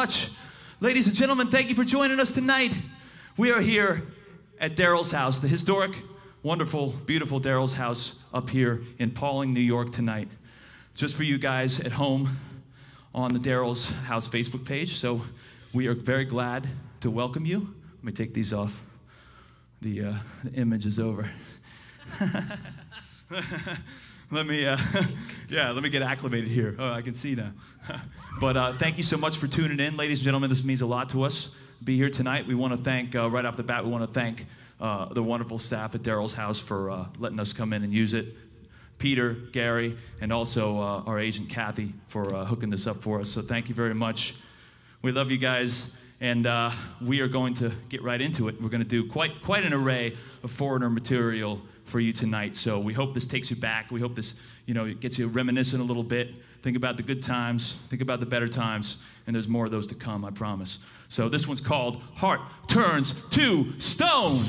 much. Ladies and gentlemen, thank you for joining us tonight. We are here at Daryl's house, the historic, wonderful, beautiful Daryl's house up here in Pawling, New York tonight. Just for you guys at home on the Daryl's house Facebook page. So we are very glad to welcome you. Let me take these off. The, uh, the image is over. let me, uh, yeah, let me get acclimated here. Oh, I can see now. but uh, thank you so much for tuning in, ladies and gentlemen. This means a lot to us. Be here tonight. We want to thank, uh, right off the bat, we want to thank uh, the wonderful staff at Daryl's house for uh, letting us come in and use it. Peter, Gary, and also uh, our agent Kathy for uh, hooking this up for us. So thank you very much. We love you guys, and we are going to get right into it. We're going to do quite quite an array of Foreigner material for you tonight. So we hope this takes you back. We hope this, you know, it gets you reminiscent a little bit. Think about the good times. Think about the better times, and there's more of those to come. I promise. So this one's called "Heart Turns to Stone."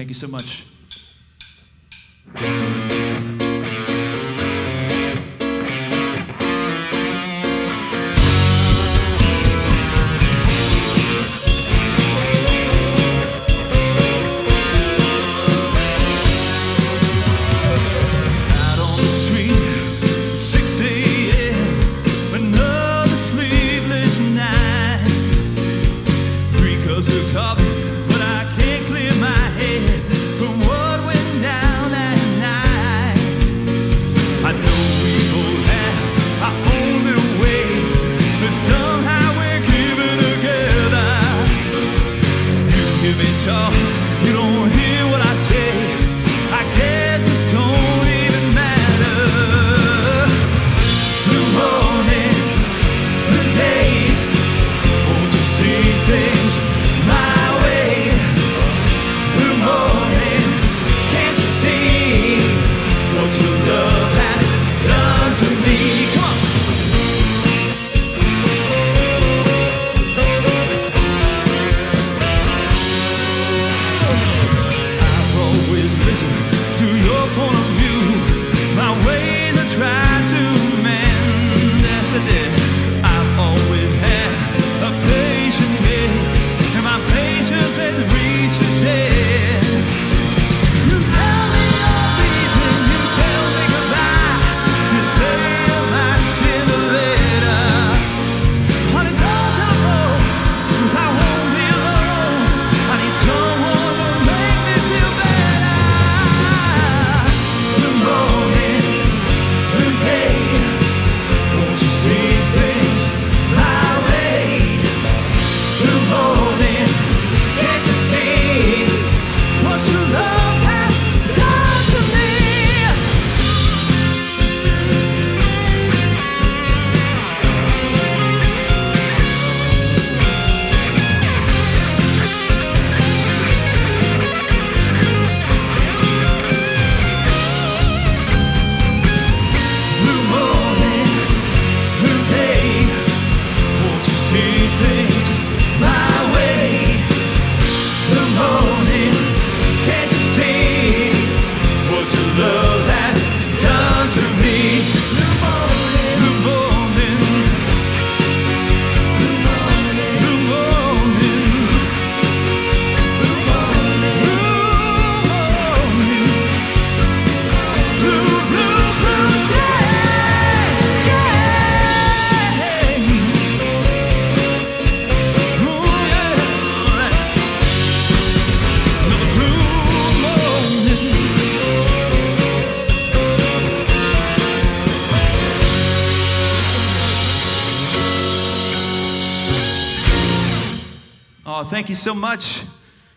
Thank you so much. You so much.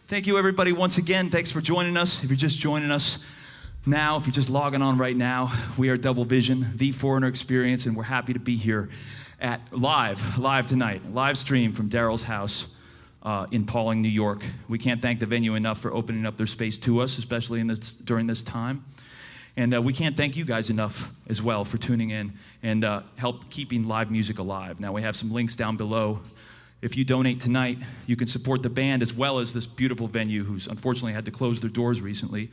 Thank you, everybody, once again. Thanks for joining us. If you're just joining us now, if you're just logging on right now, we are Double Vision, the Foreigner experience, and we're happy to be here at live, live tonight, live stream from Daryl's house. Uh, in Pawling, New York. We can't thank the venue enough for opening up their space to us, especially in this, during this time. And uh, we can't thank you guys enough as well for tuning in and uh, help keeping live music alive. Now, we have some links down below. If you donate tonight, you can support the band as well as this beautiful venue, who's unfortunately had to close their doors recently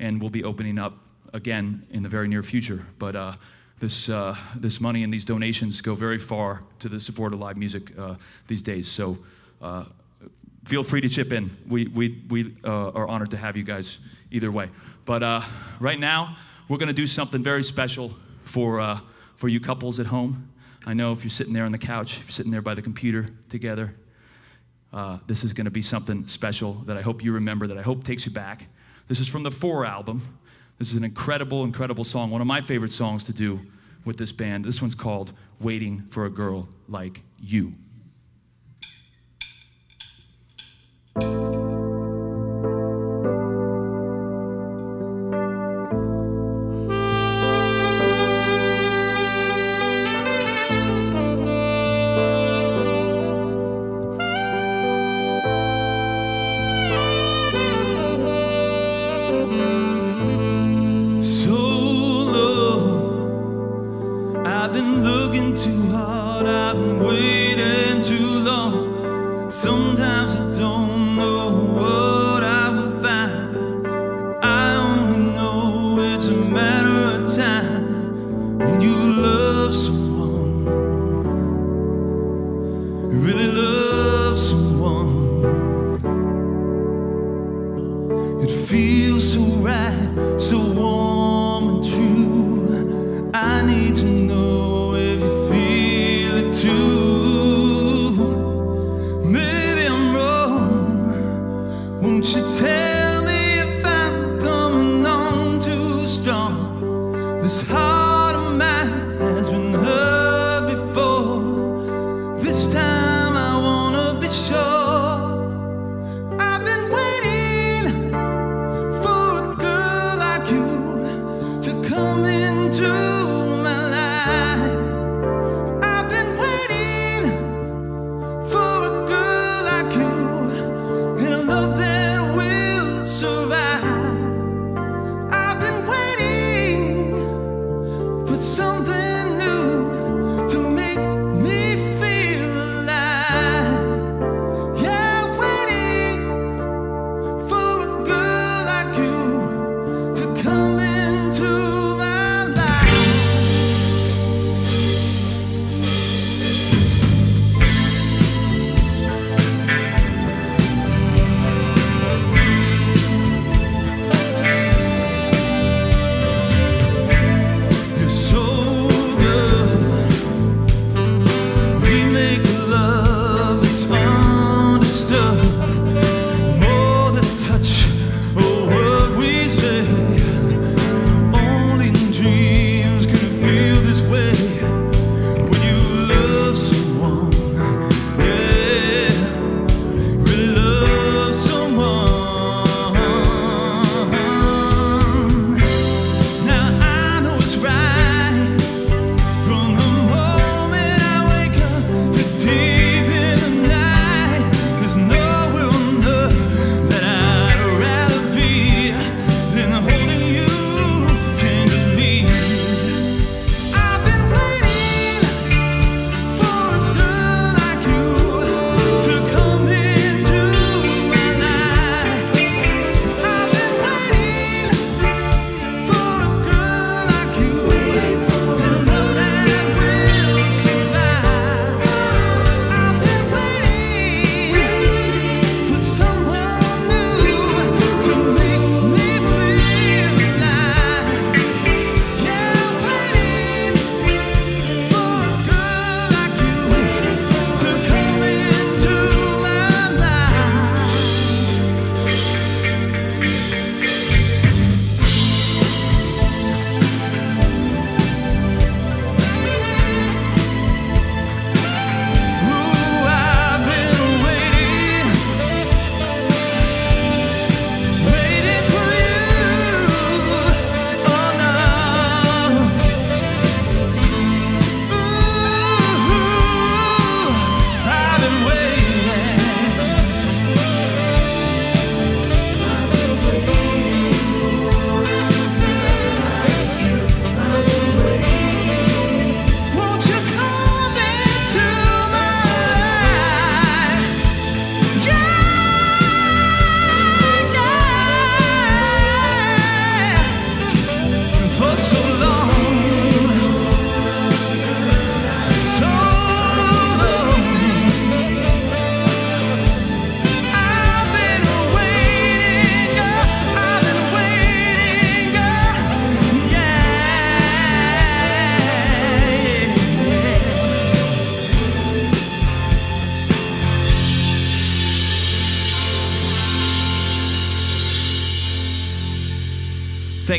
and will be opening up again in the very near future. But uh, this, uh, this money and these donations go very far to the support of live music uh, these days. So uh, feel free to chip in. We, we, we uh, are honored to have you guys either way. But uh, right now, we're going to do something very special for, for you couples at home. I know if you're sitting there on the couch, if you're sitting there by the computer together, uh, this is going to be something special that I hope you remember, that I hope takes you back. This is from the Four album. This is an incredible, incredible song, one of my favorite songs to do with this band. This one's called Waiting for a Girl Like You.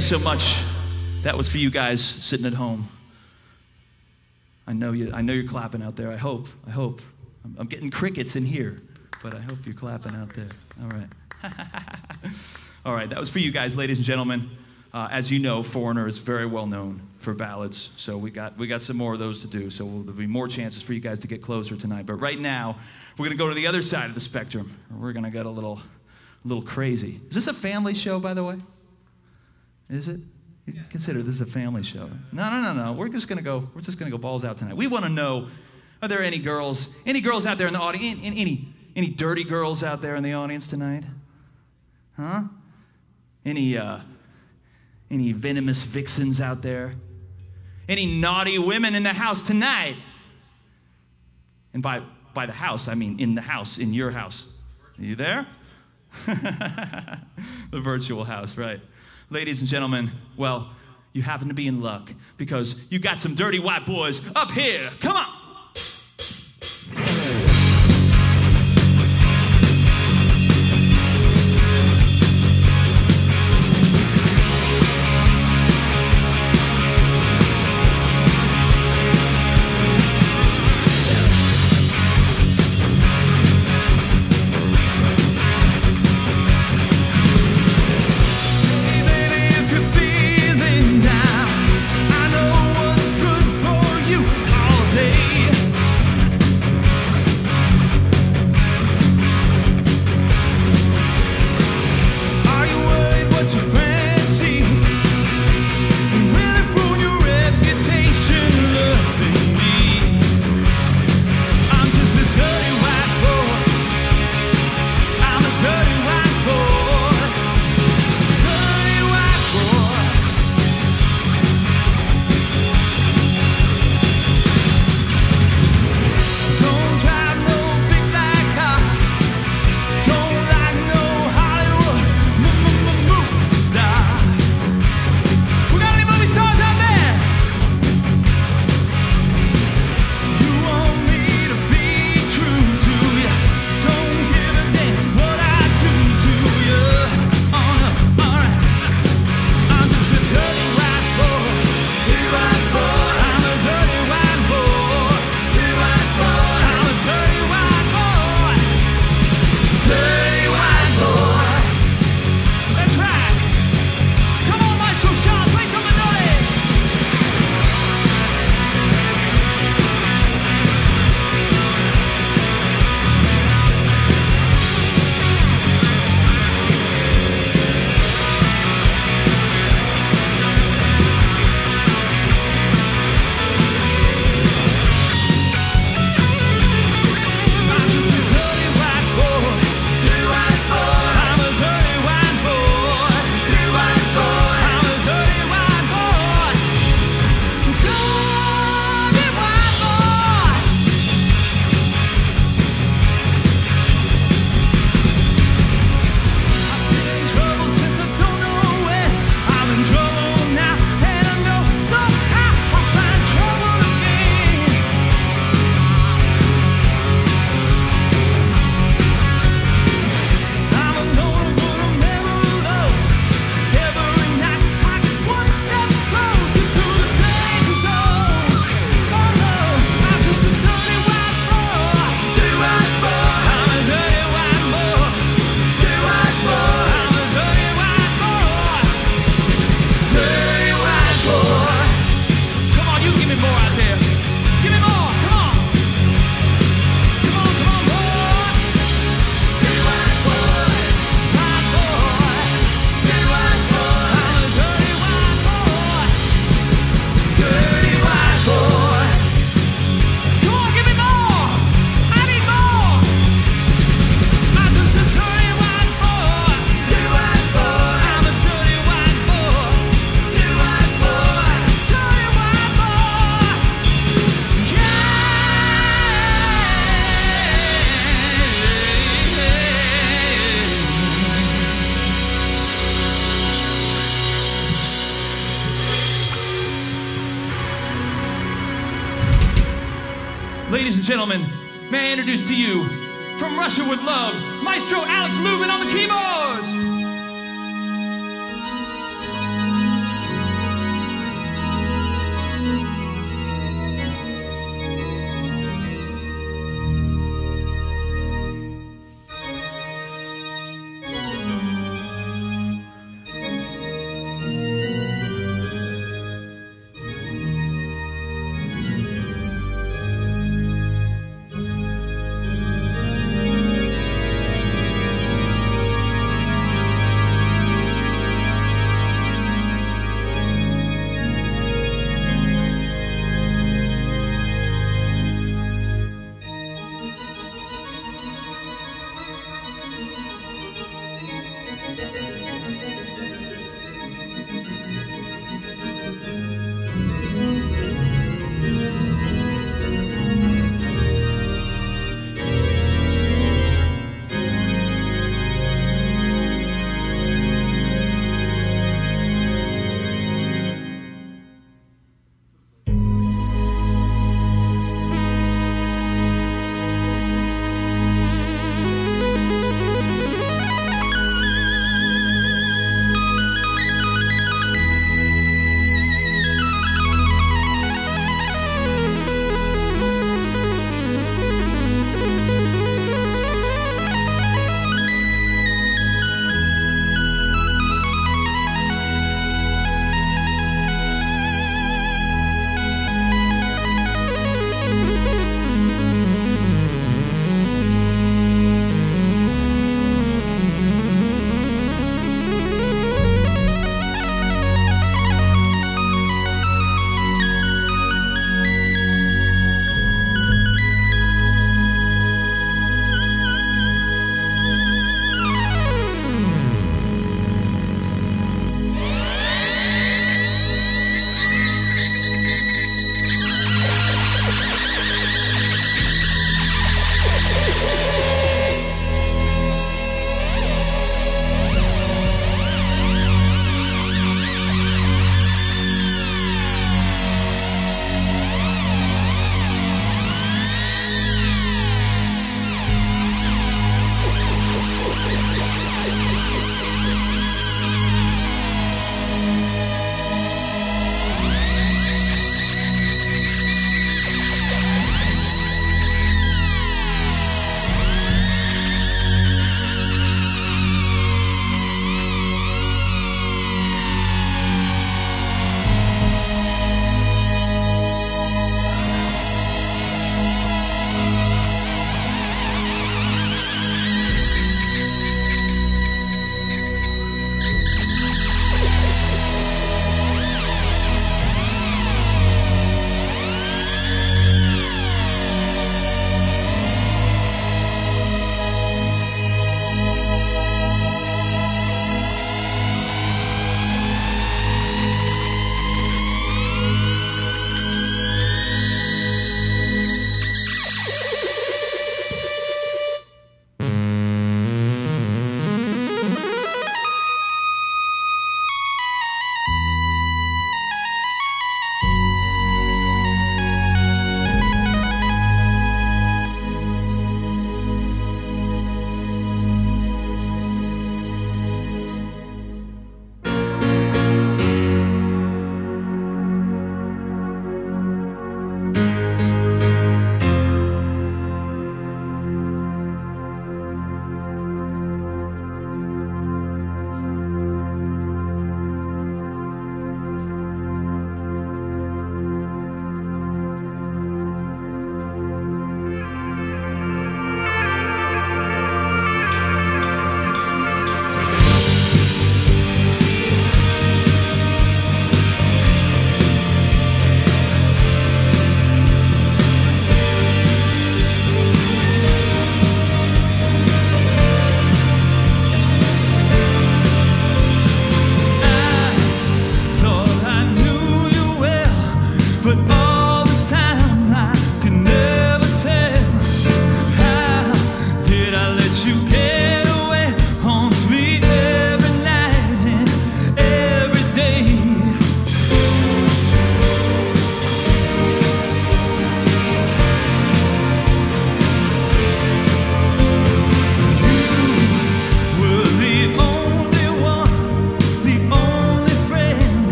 You so much. That was for you guys sitting at home. I know you. I know you're clapping out there. I hope. I hope. I'm, I'm getting crickets in here, but I hope you're clapping out there. All right. All right. That was for you guys, ladies and gentlemen. Uh, as you know, Foreigner is very well known for ballads, so we got we got some more of those to do. So there'll be more chances for you guys to get closer tonight. But right now, we're gonna go to the other side of the spectrum. We're gonna get a little, a little crazy. Is this a family show, by the way? Is it? Consider this is a family show. No, no, no, no. We're just gonna go. We're just gonna go balls out tonight. We want to know: Are there any girls? Any girls out there in the audience? Any, any, any dirty girls out there in the audience tonight? Huh? Any, uh, any venomous vixens out there? Any naughty women in the house tonight? And by by the house, I mean in the house, in your house. Are you there? the virtual house, right? Ladies and gentlemen, well, you happen to be in luck because you got some dirty white boys up here. Come on.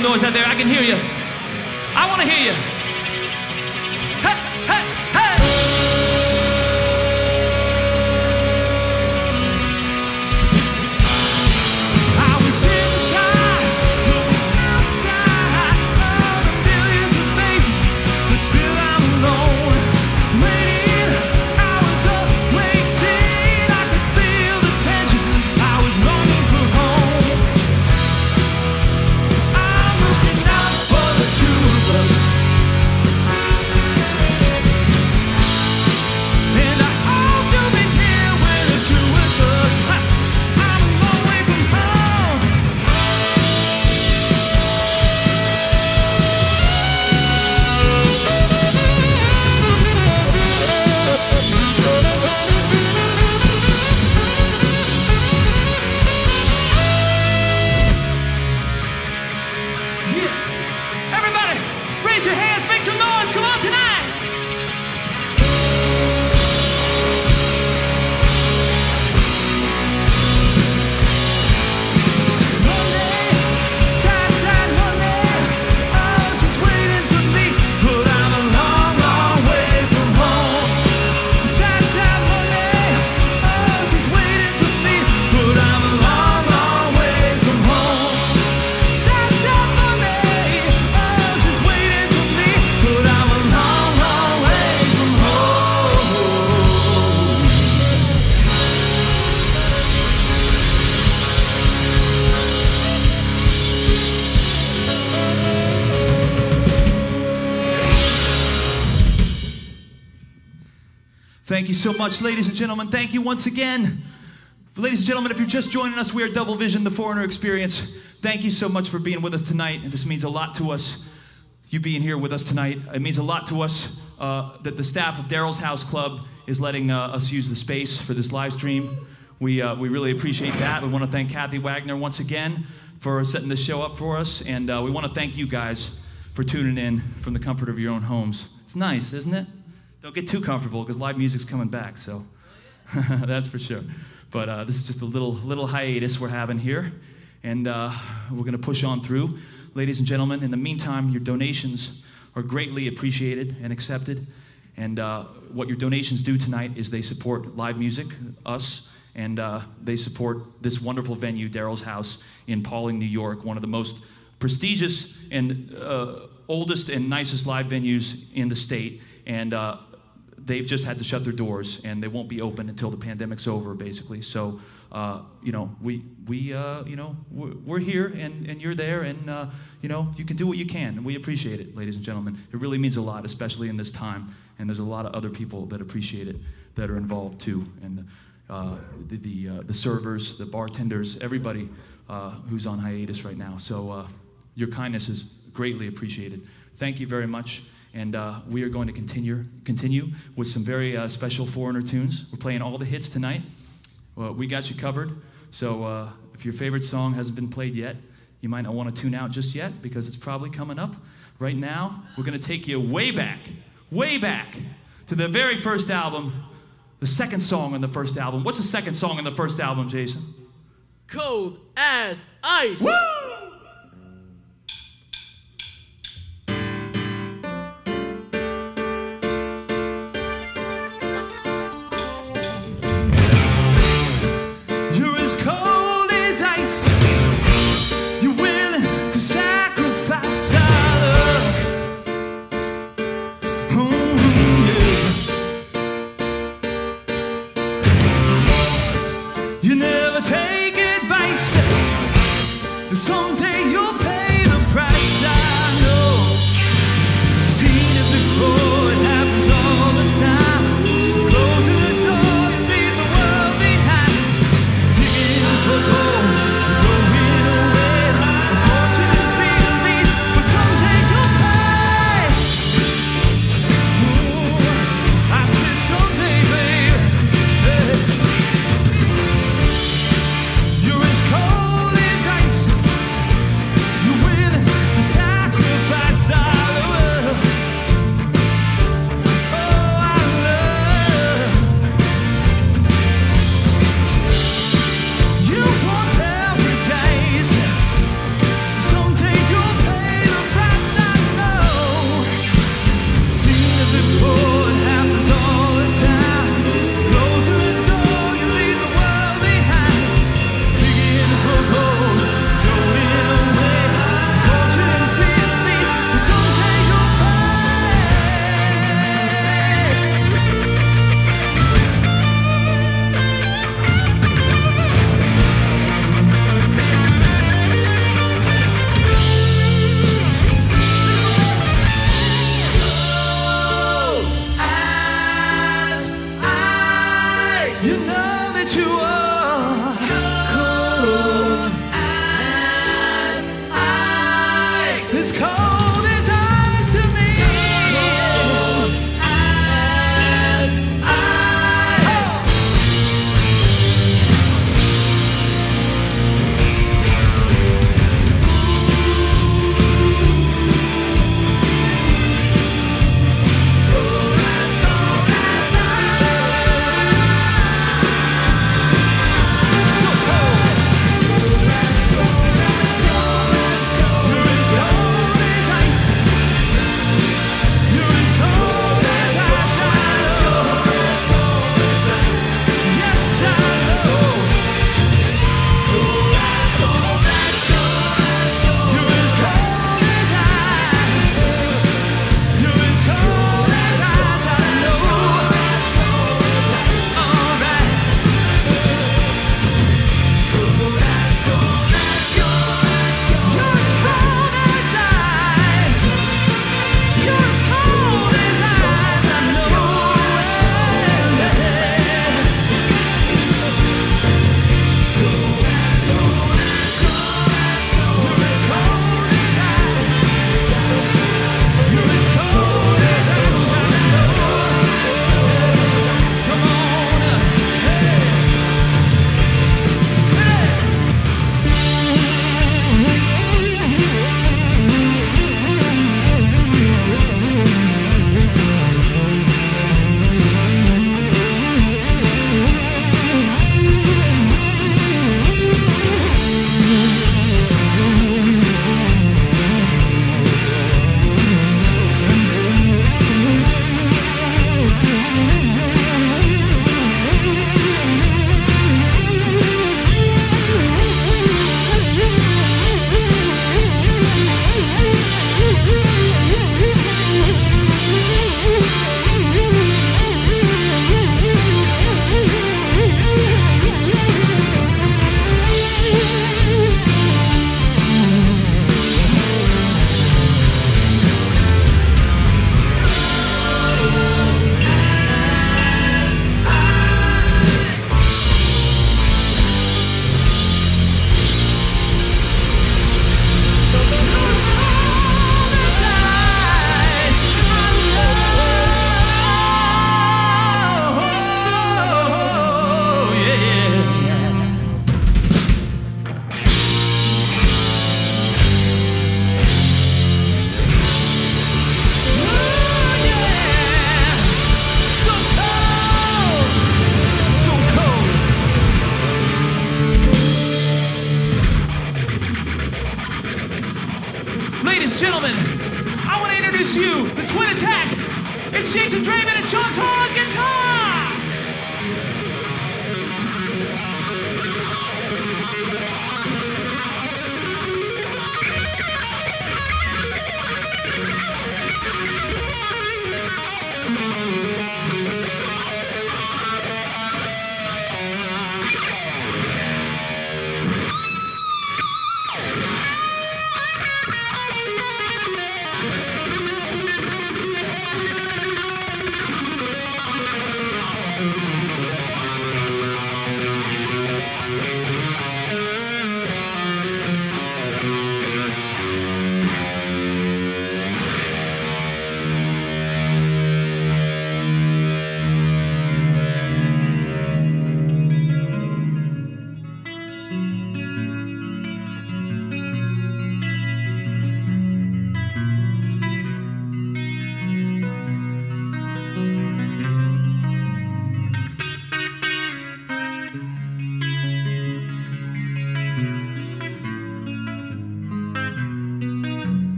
Some noise out there. I can hear you. I want to hear you. So much, ladies and gentlemen. Thank you once again. Ladies and gentlemen, if you're just joining us, we are Double Vision, the Foreigner Experience. Thank you so much for being with us tonight. This means a lot to us, you being here with us tonight. It means a lot to us uh, that the staff of Daryl's House Club is letting uh, us use the space for this live stream. We, uh, we really appreciate that. We want to thank Kathy Wagner once again for setting this show up for us. And uh, we want to thank you guys for tuning in from the comfort of your own homes. It's nice, isn't it? Don't get too comfortable because live music's coming back, so that's for sure. But uh, this is just a little little hiatus we're having here, and uh, we're going to push on through. Ladies and gentlemen, in the meantime, your donations are greatly appreciated and accepted. And uh, what your donations do tonight is they support live music, us, and uh, they support this wonderful venue, Daryl's House in Pawling, New York, one of the most prestigious and uh, oldest and nicest live venues in the state. And uh, they've just had to shut their doors and they won't be open until the pandemic's over, basically. So, uh, you know, we, we uh, you know, we're, we're, here and, and you're there and, uh, you know, you can do what you can. And we appreciate it, ladies and gentlemen. It really means a lot, especially in this time. And there's a lot of other people that appreciate it that are involved too. And the, uh, the, the, uh, the, servers, the bartenders, everybody uh, who's on hiatus right now. So your kindness is greatly appreciated. Thank you very much. And uh, we are going to continue, continue with some very uh, special foreigner tunes. We're playing all the hits tonight. Well, we got you covered. So uh, if your favorite song hasn't been played yet, you might not want to tune out just yet because it's probably coming up. Right now, we're going to take you way back, way back to the very first album, the second song on the first album. What's the second song on the first album, Jason? Cold as ice. Woo!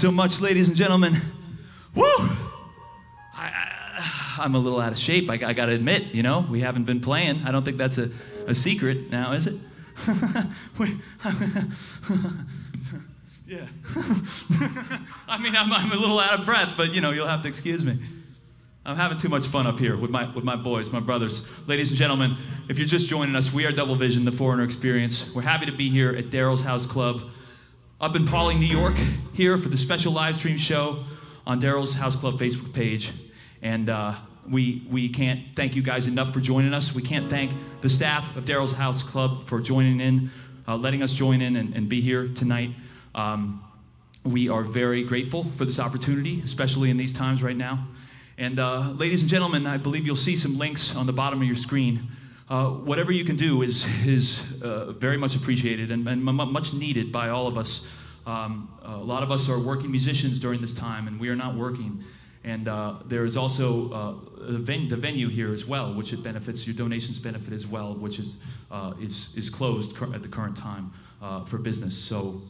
So much, ladies and gentlemen. Woo! I, am a little out of shape, I, I gotta admit, you know, we haven't been playing. I don't think that's a, a secret now, is it? Yeah. I mean, I'm, I'm a little out of breath, but you know, you'll have to excuse me. I'm having too much fun up here with my, with my boys, my brothers. Ladies and gentlemen, if you're just joining us, we are Double Vision, the Foreigner Experience. We're happy to be here at Daryl's House Club up in Pawling, New York, here for the special live stream show on Daryl's House Club Facebook page. And uh, we, we can't thank you guys enough for joining us. We can't thank the staff of Daryl's House Club for joining in, uh, letting us join in and, and be here tonight. Um, we are very grateful for this opportunity, especially in these times right now. And uh, ladies and gentlemen, I believe you'll see some links on the bottom of your screen. Uh, whatever you can do is, is uh, very much appreciated and, and, much needed by all of us. Um, a lot of us are working musicians during this time, and we are not working. And uh, there is also uh, the, ven the, venue here as well, which it benefits, your donations benefit as well, which is, uh, is, is closed at the current time for business. So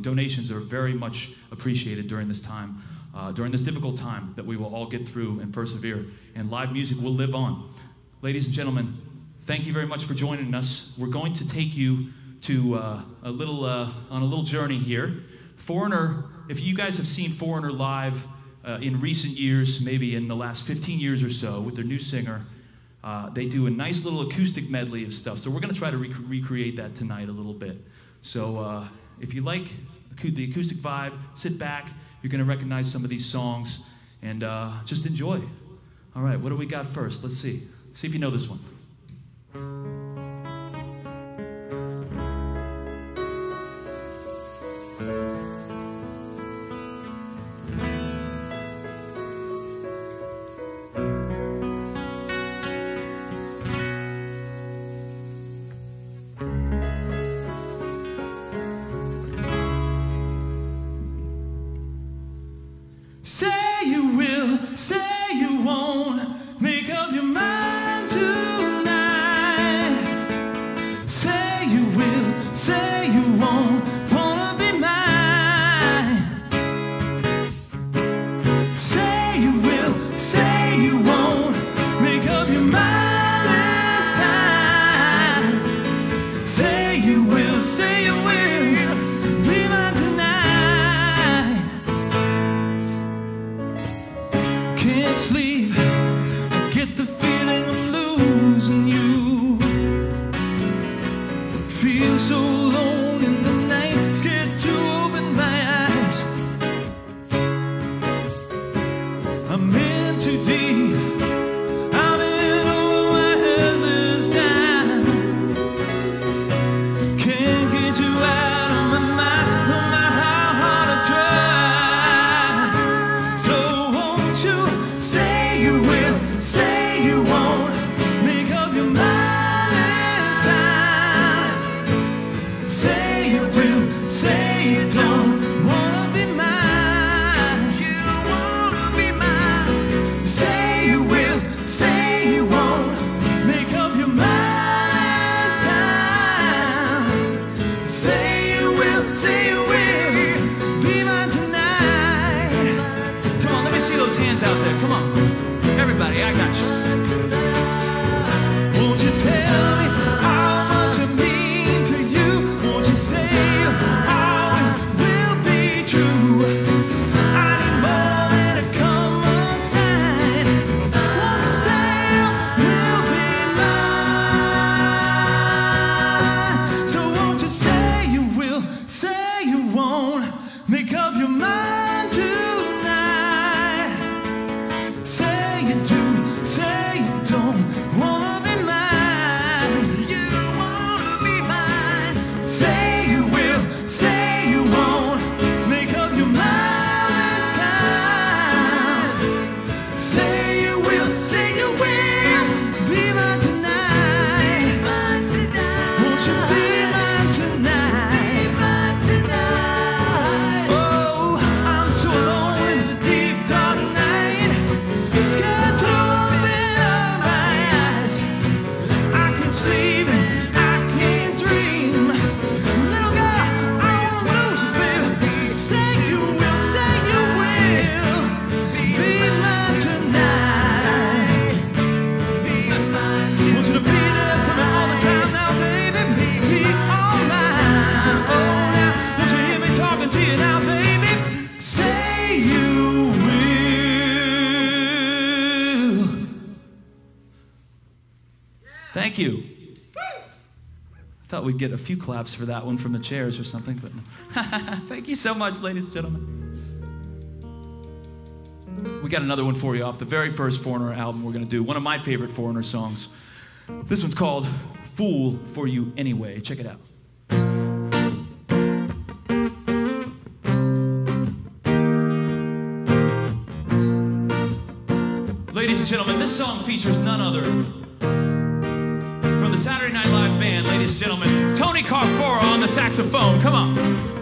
donations are very much appreciated during this time uh, during this difficult time that we will all get through and persevere. And live music will live on. Ladies and gentlemen, thank you very much for joining us. We're going to take you to uh, a little uh, on a little journey here. Foreigner, if you guys have seen Foreigner live uh, in recent years, maybe in the last 15 years or so, with their new singer, uh, they do a nice little acoustic medley of stuff. So we're going to try to rec recreate that tonight a little bit. So uh, if you like the acoustic vibe, sit back you're going to recognize some of these songs and uh, just enjoy. All right, what do we got first? Let's see. See if you know this one. You you will. Thank you. I thought we'd get a few claps for that one from the chairs or something, but thank you so much, ladies and gentlemen. We got another one for you off the very first Foreigner album we're going to do, one of my favorite Foreigner songs. This one's called Fool for You Anyway. Check it out. And gentlemen, this song features none other from the Saturday Night Live band, ladies and gentlemen, Tony Carfora on the saxophone. Come on.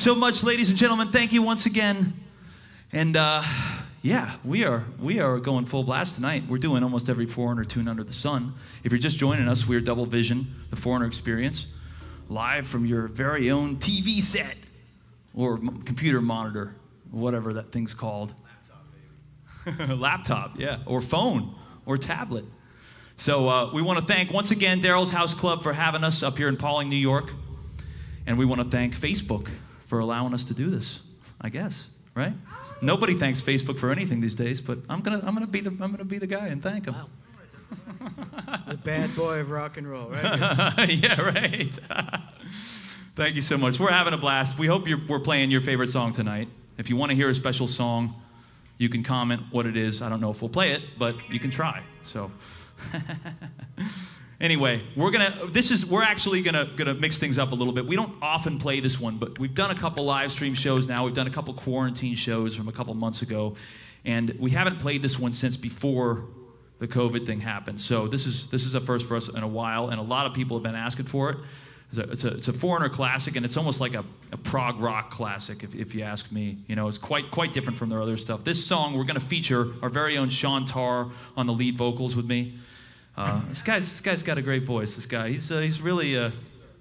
So much, ladies and gentlemen. Thank you once again. And uh, yeah, we are we are going full blast tonight. We're doing almost every foreigner tune under the sun. If you're just joining us, we're Double Vision, the Foreigner Experience, live from your very own TV set or m- computer monitor, whatever that thing's called. Laptop, Laptop, yeah, or phone or tablet. So uh, we want to thank once again Daryl's House Club for having us up here in Pawling, New York. And we want to thank Facebook for allowing us to do this, I guess, right? Nobody thanks Facebook for anything these days, but I'm gonna, I'm gonna be the, I'm gonna be the guy and thank him. Wow. the bad boy of rock and roll, right? yeah, right. thank you so much. We're having a blast. We hope you're, we're playing your favorite song tonight. If you want to hear a special song, you can comment what it is. I don't know if we'll play it, but you can try. So. Anyway, we're gonna. This is. We're actually gonna gonna mix things up a little bit. We don't often play this one, but we've done a couple live stream shows now. We've done a couple quarantine shows from a couple months ago, and we haven't played this one since before the COVID thing happened. So this is this is a first for us in a while, and a lot of people have been asking for it. It's a, it's a, it's a foreigner classic, and it's almost like a, a prog rock classic, if, if you ask me. You know, it's quite quite different from their other stuff. This song we're going to feature our very own Sean Tarr on the lead vocals with me. Uh, this guy's this guy's got a great voice. This guy, he's uh, he's really uh,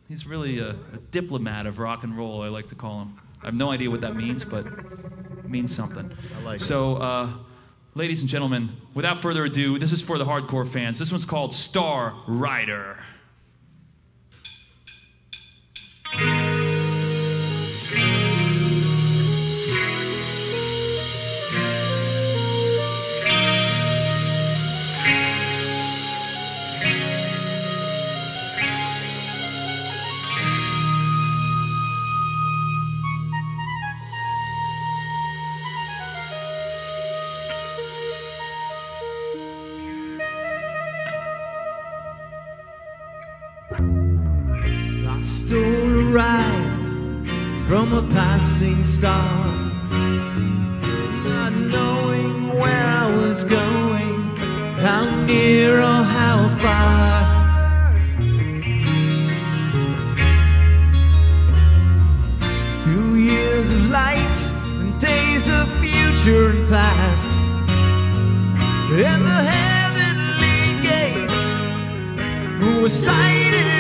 he's really a, a diplomat of rock and roll. I like to call him. I have no idea what that means, but it means something. I like so, uh, ladies and gentlemen, without further ado, this is for the hardcore fans. This one's called Star Rider. A star, not knowing where I was going, how near or how far. Through years of light and days of future and past, and the heavenly gates who was sighted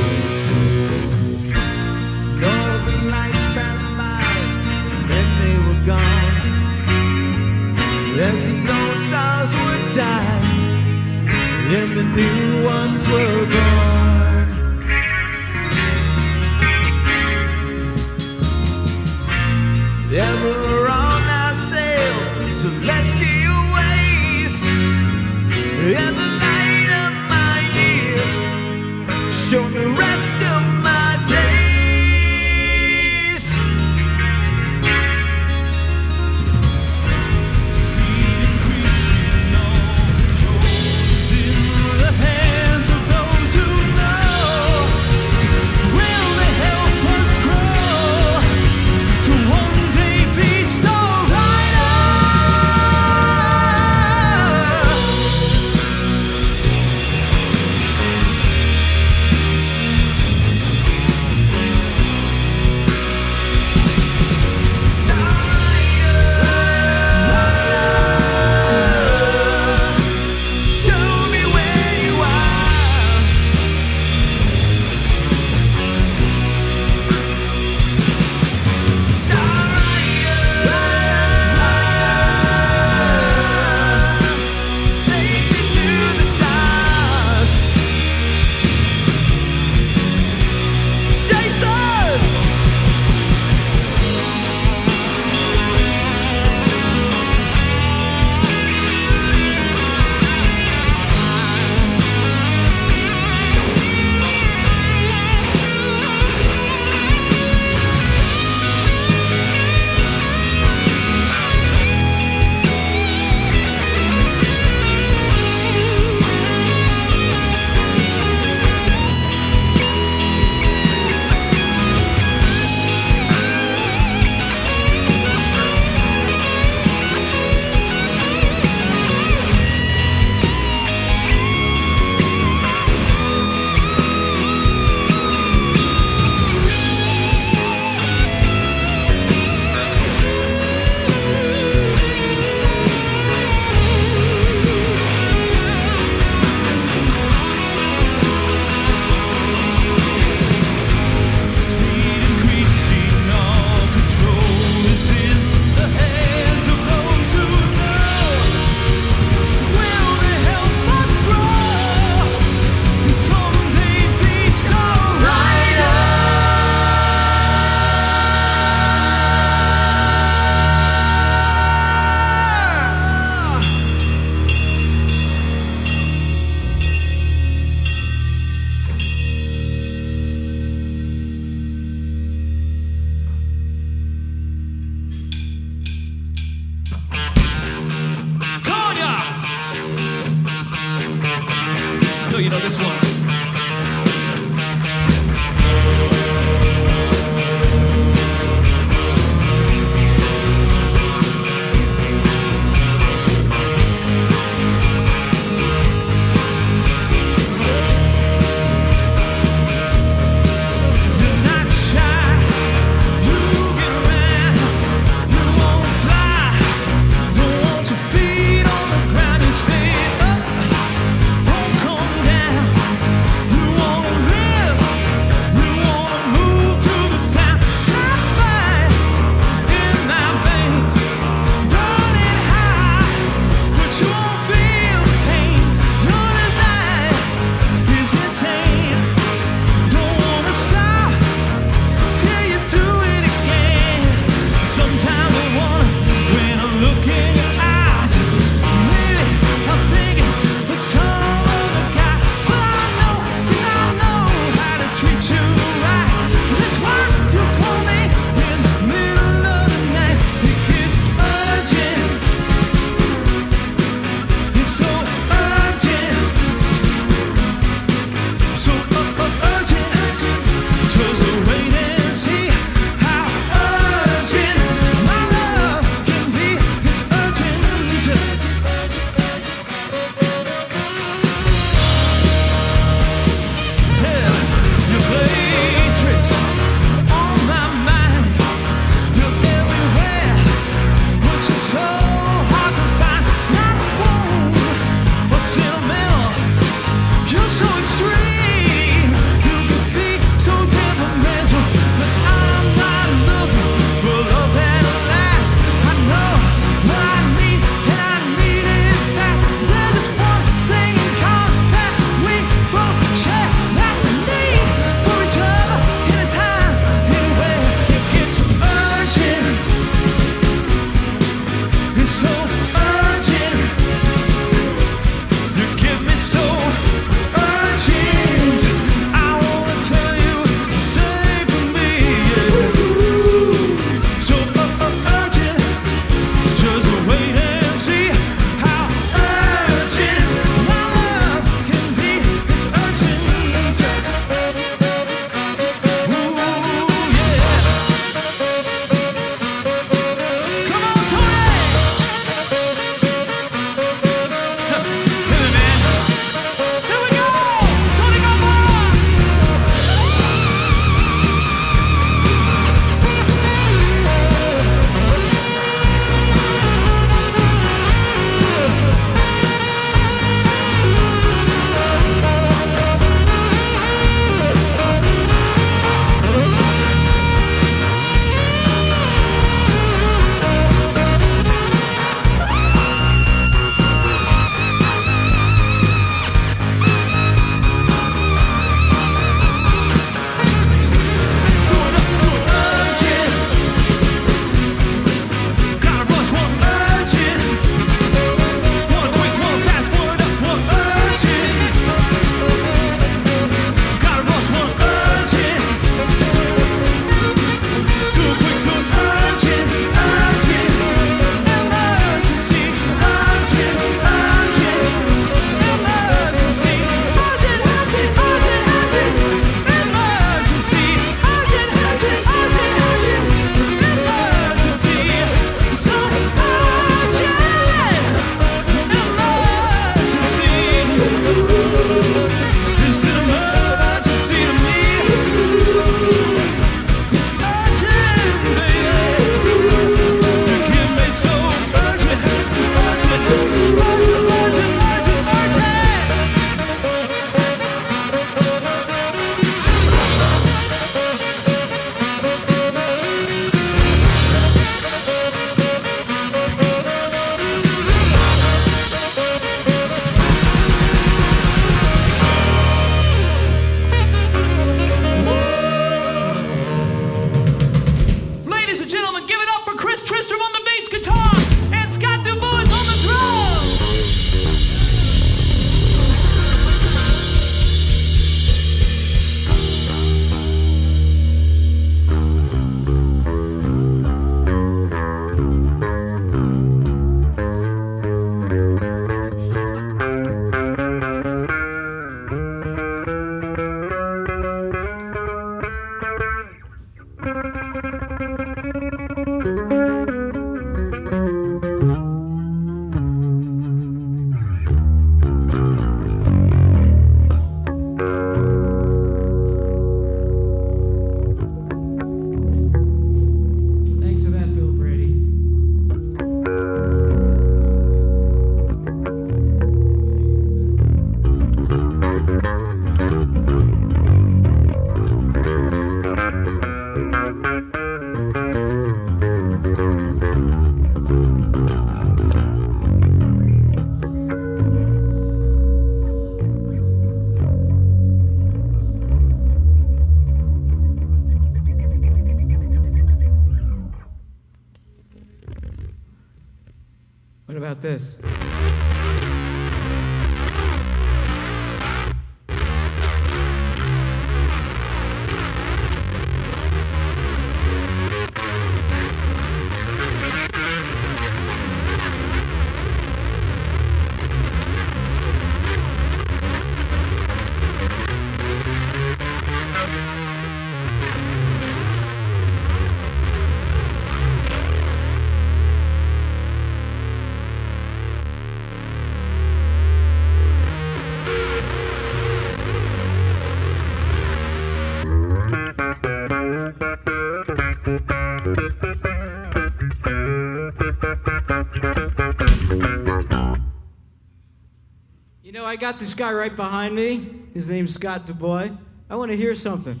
I got this guy right behind me. His name's Scott DuBois. I want to hear something.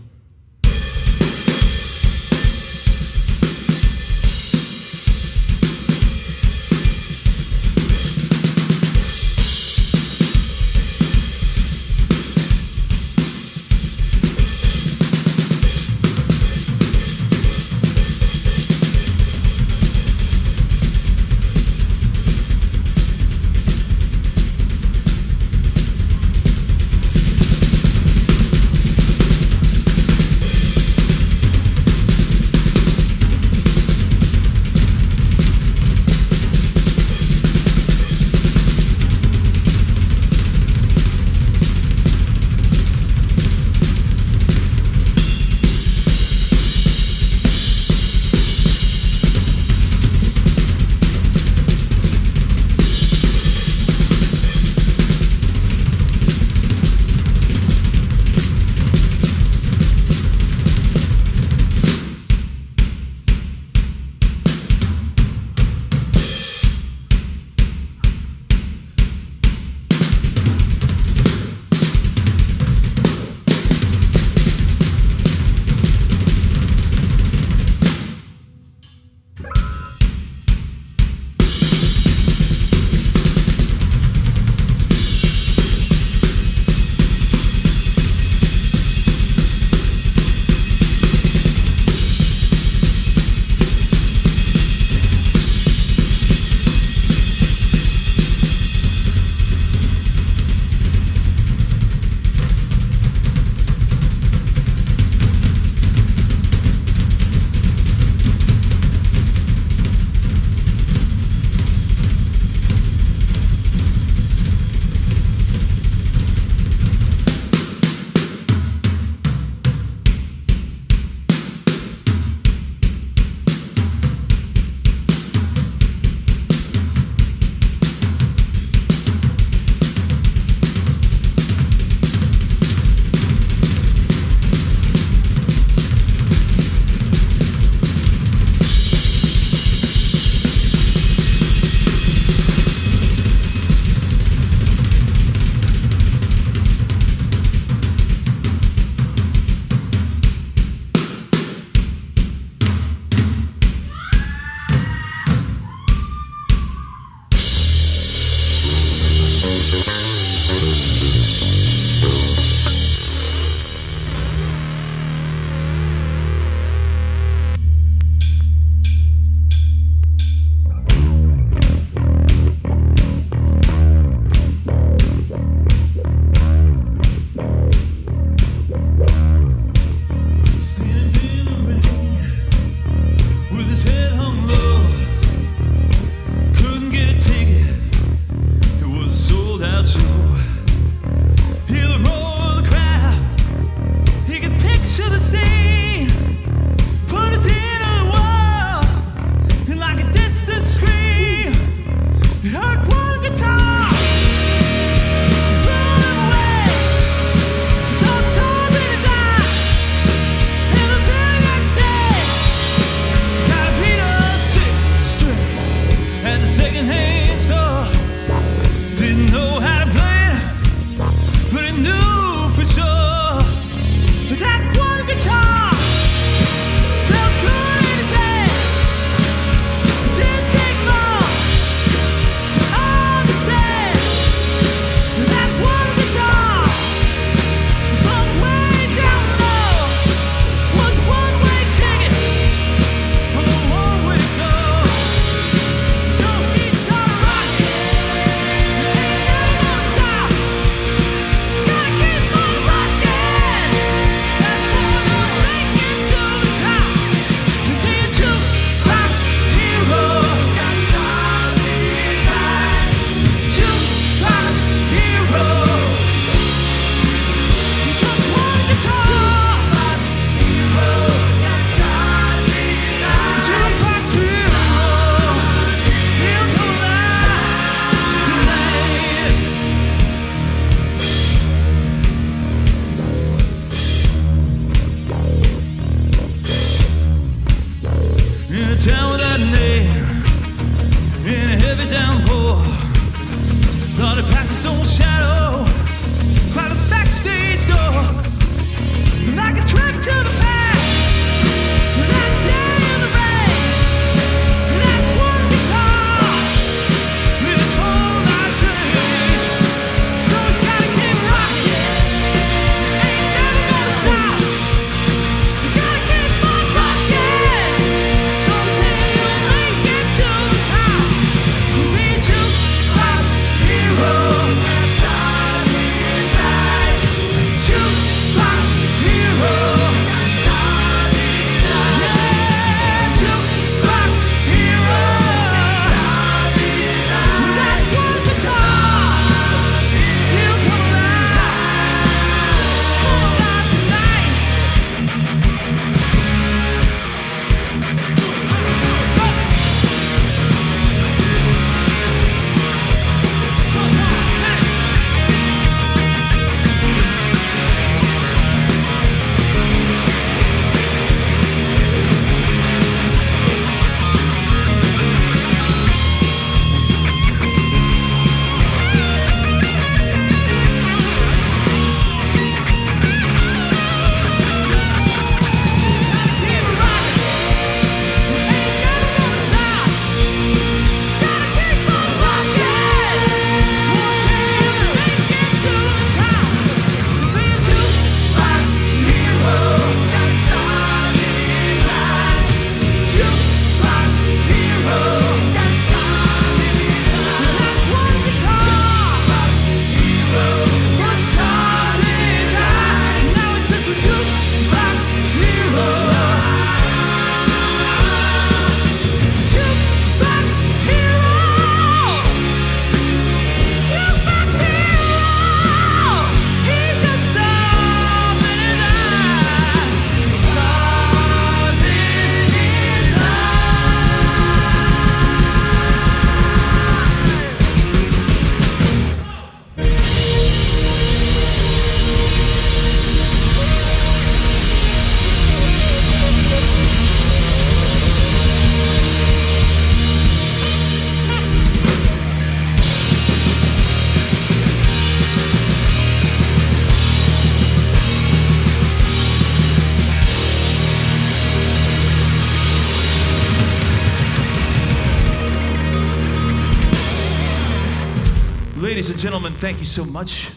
Thank you so much.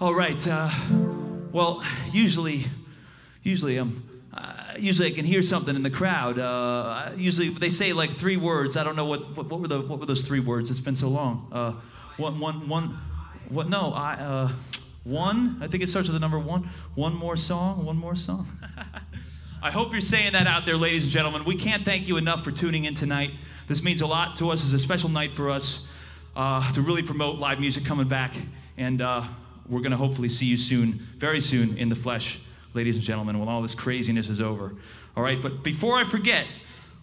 All right. Uh, well, usually, usually, um, uh, usually I can hear something in the crowd. Uh, usually they say like three words. I don't know what, what what were the what were those three words? It's been so long. Uh, one one one. What? No, I. Uh, one. I think it starts with the number one. One more song. One more song. I hope you're saying that out there, ladies and gentlemen. We can't thank you enough for tuning in tonight. This means a lot to us. It's a special night for us uh, to really promote live music coming back. And uh, we're going to hopefully see you soon, very soon, in the flesh, ladies and gentlemen, when all this craziness is over. All right, but before I forget,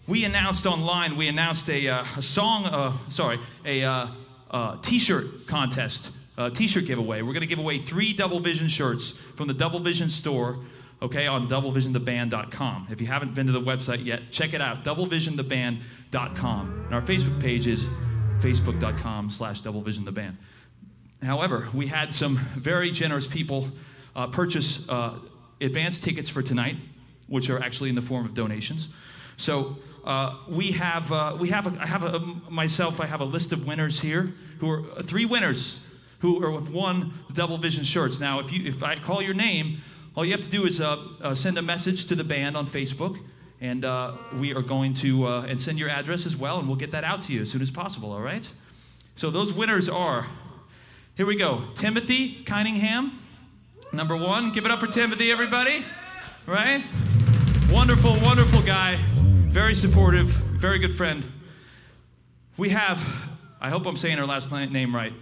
we announced online, we announced a, uh, a song, uh, sorry, a uh, uh, shirt contest, t shirt giveaway. We're going to give away three Double Vision shirts from the Double Vision store, okay, on doublevisiontheband.com. If you haven't been to the website yet, check it out, doublevisiontheband.com. And our Facebook page is facebook.com slash doublevisiontheband. However, we had some very generous people uh, purchase uh, advance tickets for tonight, which are actually in the form of donations. So uh, we have uh, we have a, I have a, myself I have a list of winners here who are uh, three winners who are with one double vision shirts. Now, if you if I call your name, all you have to do is uh, uh, send a message to the band on Facebook, and uh, we are going to uh, and send your address as well, and we'll get that out to you as soon as possible. All right. So those winners are. Here we go. Timothy Cunningham, number one. Give it up for Timothy, everybody. Right? Wonderful, wonderful guy. Very supportive, very good friend. We have, I hope I'm saying her last name right,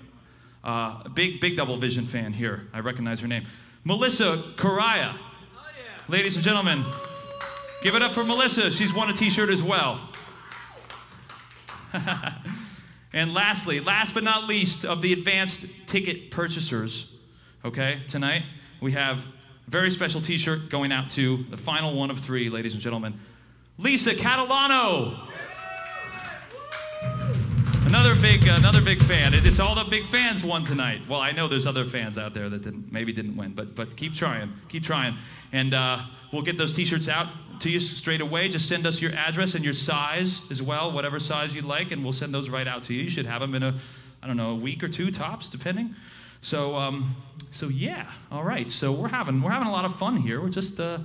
uh, a big, big double vision fan here. I recognize her name. Melissa Correa. Ladies and gentlemen, give it up for Melissa. She's won a t shirt as well. And lastly, last but not least, of the advanced ticket purchasers, okay, tonight we have a very special t shirt going out to the final one of three, ladies and gentlemen, Lisa Catalano. Another big, another big fan. It- It's all the big fans won tonight. Well, I know there's other fans out there that didn't, maybe didn't win, but but keep trying, keep trying, and uh, we'll get those T-shirts out to you straight away. Just send us your address and your size as well, whatever size you'd like, and we'll send those right out to you. You should have them in a, I don't know, a week or two tops, depending. So, um, so yeah, all right. So we're having we're having a lot of fun here. We're just uh,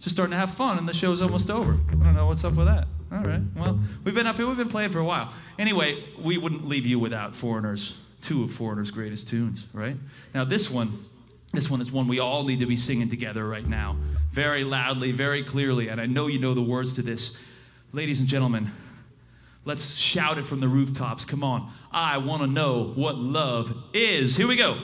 just starting to have fun, and the show's almost over. I don't know what's up with that. All right. Well, we've been up here. We've been playing for a while. Anyway, we wouldn't leave you without Foreigners, two of Foreigners' greatest tunes, right? Now this one, this one is one we all need to be singing together right now, very loudly, very clearly. And I know you know the words to this, ladies and gentlemen. Let's shout it from the rooftops. Come on. I want to know what love is. Here we go.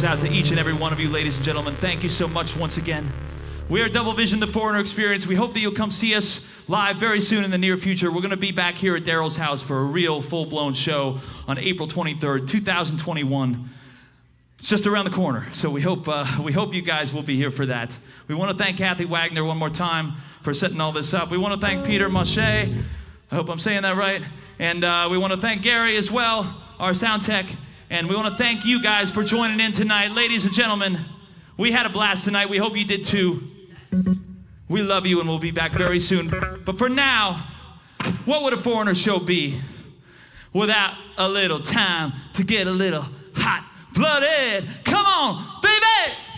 Goes out to each and every one of you, ladies and gentlemen. Thank you so much once again. We are Double Vision, the Foreigner Experience. We hope that you'll come see us live very soon in the near future. We're going to be back here at Daryl's house for a real full blown show on April 23rd, 2021. It's just around the corner, so we hope uh, we hope you guys will be here for that. We want to thank Kathy Wagner one more time for setting all this up. We want to thank Peter Moshay. I hope I'm saying that right. And uh, we want to thank Gary as well, our sound tech. And we want to thank you guys for joining in tonight, ladies and gentlemen. We had a blast tonight. We hope you did too. We love you, and we'll be back very soon. But for now, what would a foreigner show be without a little time to get a little hot blooded? Come on, baby!